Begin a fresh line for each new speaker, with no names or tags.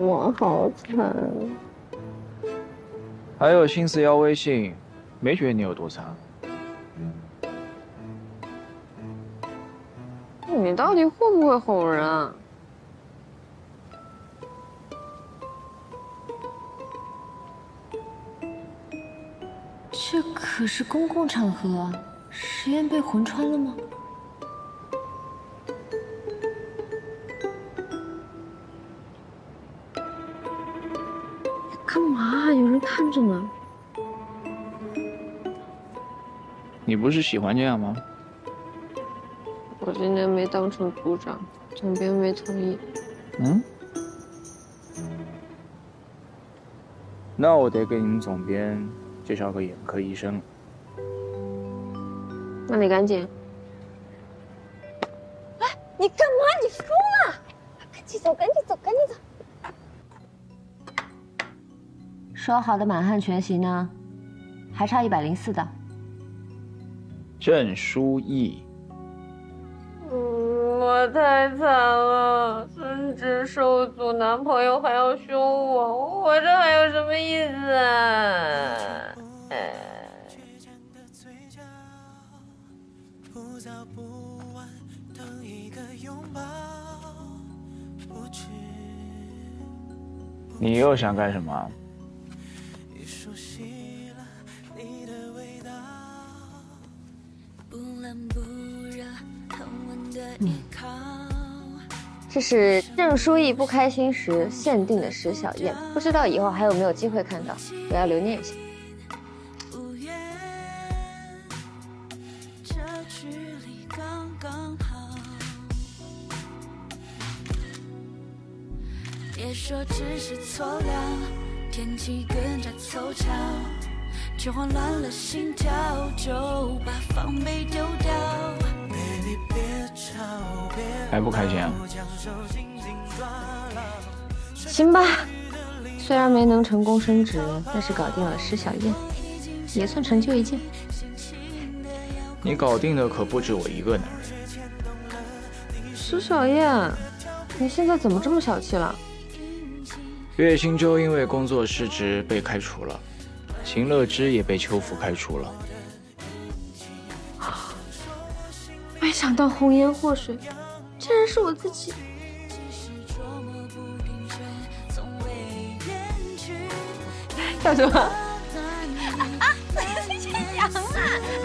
我好惨。
还有心思要微信，没觉得你有多惨。
你到底会不会哄人啊？
这可是公共场合啊，实验被魂穿了吗？
干嘛？有人看着呢。
你不是喜欢这样吗？
我今天没当成组长，总编没同意。
嗯？那我得给你们总编介绍个眼科医生。
那你赶紧。
哎，你干嘛？你疯了？赶紧走，赶紧走，赶紧走。说好的满汉全席呢？还差一百零四的。
郑书意。
我太惨了，升职受阻，男朋友还要凶我，我这还有什么意思啊？
你又想干什么？
这是郑书意不开心时限定的石小燕，不知道以后还有没有机会看到，我要留念一下。别说只是错了，天气更加凑巧，却慌乱了心跳，就把防备丢掉。
还不开心啊？
行吧，虽然没能成功升职，但是搞定了施小燕，也算成就一件。
你搞定的可不止我一个男人。
施小燕，你现在怎么这么小气了？
岳新洲因为工作失职被开除了，秦乐之也被秋福开除了。
没想到红颜祸水，竟然是我自己。叫什么？